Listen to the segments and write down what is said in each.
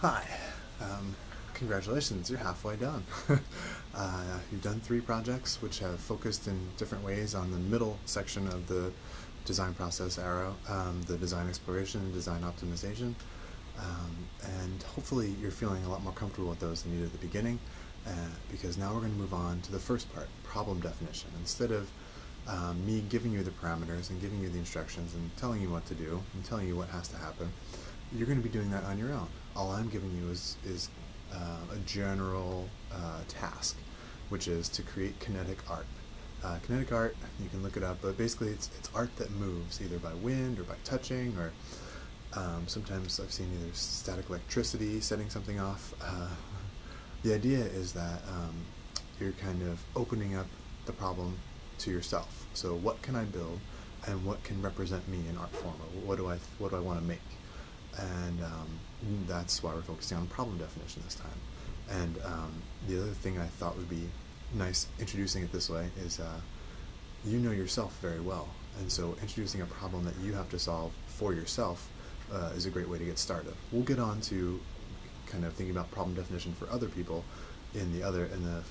Hi. Um, congratulations, you're halfway done. uh, you've done three projects which have focused in different ways on the middle section of the design process arrow, um, the design exploration and design optimization. Um, and hopefully you're feeling a lot more comfortable with those than you did at the beginning uh, because now we're going to move on to the first part, problem definition. Instead of um, me giving you the parameters and giving you the instructions and telling you what to do and telling you what has to happen, you're going to be doing that on your own. All I'm giving you is, is uh, a general uh, task, which is to create kinetic art. Uh, kinetic art, you can look it up, but basically it's, it's art that moves either by wind or by touching or um, sometimes I've seen either static electricity setting something off. Uh, the idea is that um, you're kind of opening up the problem to yourself. So what can I build, and what can represent me in art form, or what do I what do I want to make? And um, that's why we're focusing on problem definition this time. And um, the other thing I thought would be nice introducing it this way is uh, you know yourself very well, and so introducing a problem that you have to solve for yourself uh, is a great way to get started. We'll get on to kind of thinking about problem definition for other people in the other in the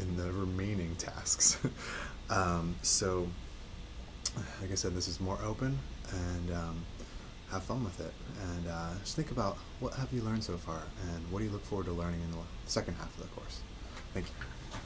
in the remaining tasks. um, so, like I said, this is more open and um, have fun with it. And uh, just think about what have you learned so far and what do you look forward to learning in the second half of the course. Thank you.